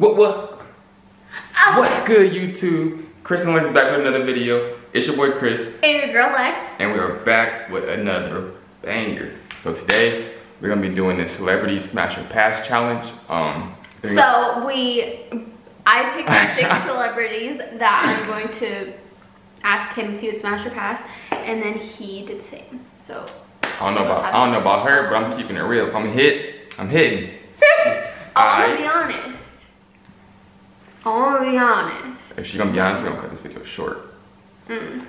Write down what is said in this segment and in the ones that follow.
What what? What's good, YouTube? Chris and Lexx back with another video. It's your boy Chris, And your girl Lexx. and we are back with another banger. So today we're gonna be doing the Celebrity Smasher Pass Challenge. Um, So we, I picked six celebrities that I'm going to ask him if he would smash or pass, and then he did the same. So I don't know about I don't know about her, but I'm keeping it real. If I'm hit, I'm hitting. I'm gonna be honest. I'm gonna be honest. If she's gonna be honest, we're gonna cut this video short. Mm.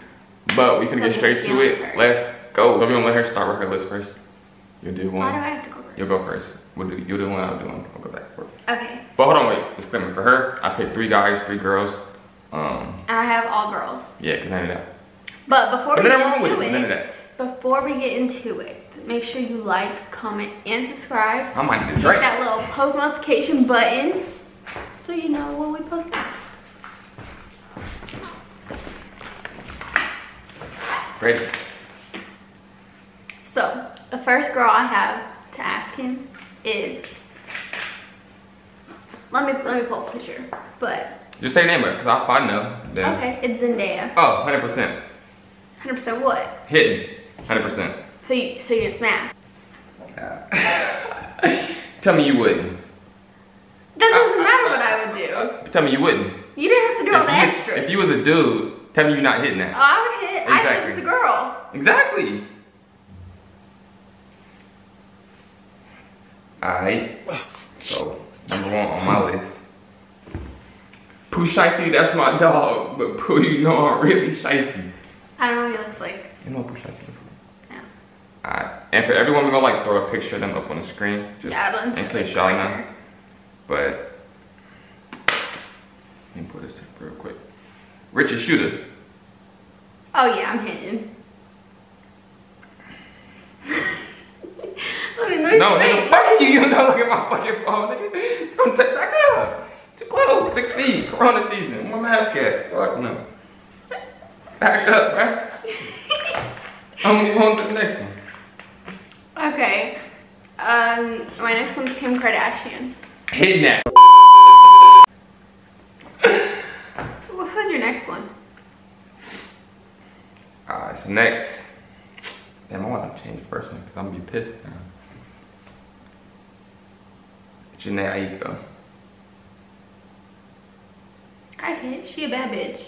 But we can So get straight to it. honest. Let's go. So we're gonna let her start with her list first. You'll do Why one. do I have to go first? You'll go first. We'll do, you'll do one, I'll do one. I'll go back and forth. Okay. But hold on, wait. Disclaimer for her. I picked three guys, three girls. Um, And I have all girls. yeah, cause none of that. But before But we get into it. it, before we get into it, make sure you like, comment, and subscribe. I might do Hit right. that little post notification button so you know when we post next. Ready? So, the first girl I have to ask him is. Let me let me pull a picture. But Just say name it, cause I, I know. Then. okay, it's Zendaya. Oh, 100%. 100% what? Hitting. 100%. So you so you're gonna smash. Tell me you wouldn't. That doesn't matter what I would do. Uh, Tell me you wouldn't. You didn't have to do all the if, you, if you was a dude, tell me you're not hitting oh, that. I would hit. I think Exactly. it's a girl. Exactly. Alright. So, number one on my list. Pooh Shiesty, that's my dog. But Pooh, you know I'm really shiesty. I don't know what he looks like. You know what Pooh Shiesty looks like. Yeah. Alright. And for everyone, we're gonna like throw a picture of them up on the screen. Just Yeah, I don't in case y'all know. But let me put this up real quick. Richard Shooter. Oh yeah, I'm hitting. let me let me No, nigga, fuck you. You don't look at my fucking phone, nigga. Don't take back up. Too close. Six feet. Corona season. My mask at? Fuck no. Back up, right? I'm move on to the next one. Okay. Um, my next one's Kim Kardashian. Hitting that. Wh- Who's your next one? Alright, so next. Damn, I want to change the first one because I'm gonna be pissed now. Jhené Aiko. I hit. She a bad bitch.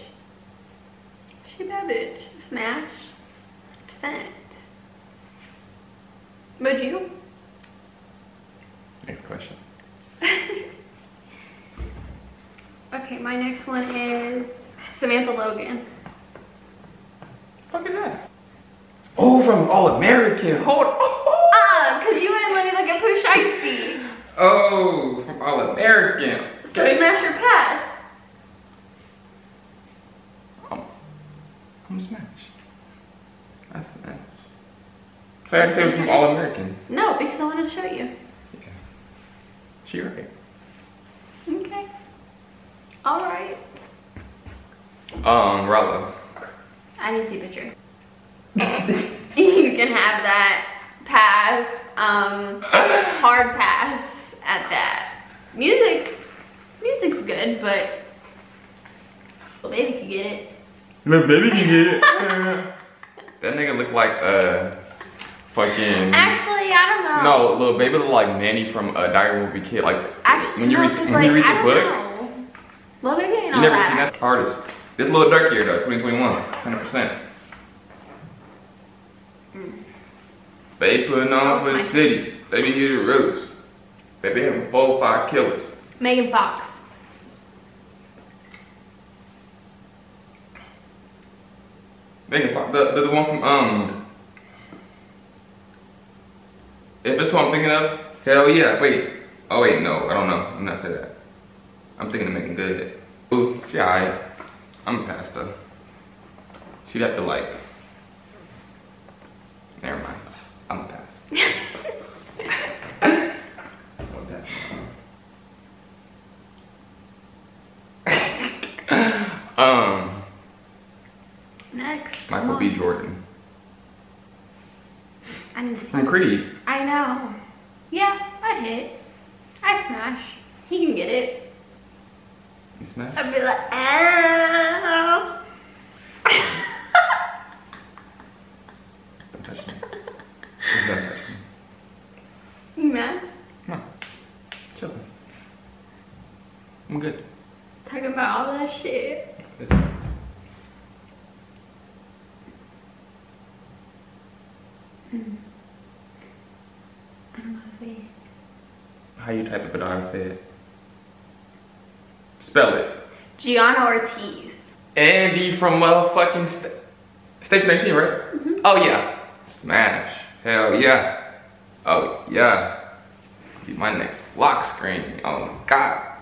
She a bad bitch. Smash. Percent. Would you? Next question. Okay, my next one is Samantha Logan. Fuck is that? Oh, from All American. Hold on. Ah, cause you wouldn't let me look at Pooh Shiesty. Oh, from All American. So Okay. smash or pass. I'm, I'm smash. That's smash. So I had to say it was from All American. No, because I wanted to show you. Yeah. She right. Okay. All right. Um, Rollo. I didn't see a picture. you can have that pass, um, hard pass at that. Music, music's good, but well, baby can get it. Lil Baby can get it. that nigga look like uh, fucking. Actually, I don't know. No, Lil Baby look like Manny from uh, Diary of a Kid. Like Actually, when you no, read 'cause, when like, you read I the don't book. know. Well, baby ain't You all never that. seen that artist. This Lil Durk here though, 2021, 100%. They putting on for the city. They be the roots. They be having four, five killers. Megan Fox. Megan Fox, the, the the one from um. If it's what I'm thinking of, hell yeah. Wait. Oh wait, no, I don't know. I'm not saying that. I'm thinking of Meagan Good. Ooh, she alright. I'm a though. She'd have to like. Never mind. I'm a pass. I'm a pass. um, Next. Michael B. Jordan I need to see. from Creed. I know. Yeah, I hit. I smash. He can get it. You smash? I'd be like, ow. Don't touch me. Don't touch me. You mad? Come on. Chill. I'm good. Talking about all that shit. Good. Hmm. I don't how it. How you type it, but I say it. Spell it. Gianna Ortiz. Andy from motherfucking sta Station 19, right? Oh yeah. Smash. Hell yeah. Oh yeah. Be my next lock screen. Oh my god.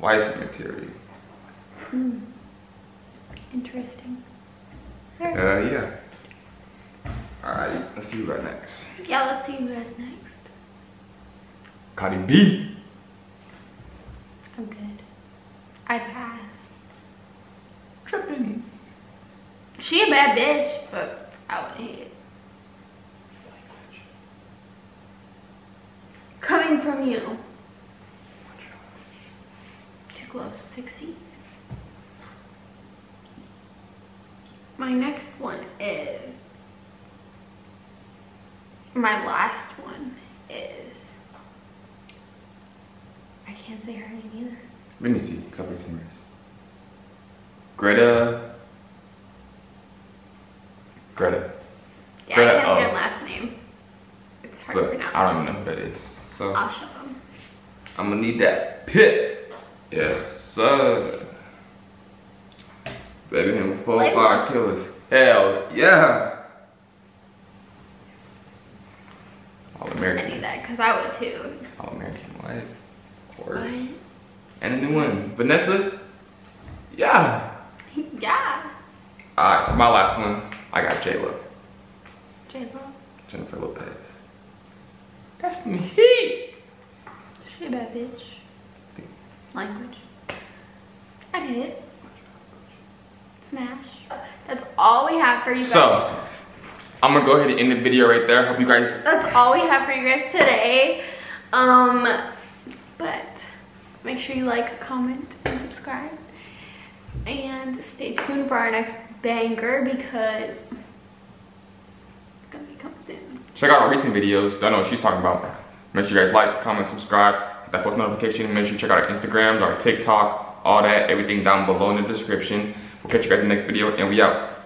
Wife material. Hmm. Interesting. Hell yeah. Alright, let's see who got next. Yeah, let's see who has next. Cardi B. I'm good. I pass. Tripping. She a bad bitch, but I wouldn't hate it. Coming from you. Too close. 60. My next one is. My last one is. I can't say her name either. Let me see. Couple of singers. Greta. Greta. Yeah, Greta, I can't say oh. her last name. It's hard to pronounce. I don't even know who that is. So I'll show them. I'm gonna need that pit. Yes, sir. Baby him four Like five killers. Hell yeah. All American. I need that because I would too. All American white. Of course. Right? And a new one. Vanessa. Yeah. Yeah. Alright, for my last one, I got J Lo. J-Lo. Jennifer Lopez. That's me heat. She a bad bitch. Language. I did it. Smash. That's all we have for you guys. So, I'm gonna go ahead and end the video right there. Hope you guys That's all we have for you guys today. Um, but make sure you like, comment, and subscribe. And stay tuned for our next banger because it's gonna be coming soon. check out our recent videos. Don't know what she's talking about. Make sure you guys like, comment, subscribe, that post notification. Make sure you check out our Instagrams, our TikTok, all that, everything down below in the description. We'll catch you guys in the next video, and we out.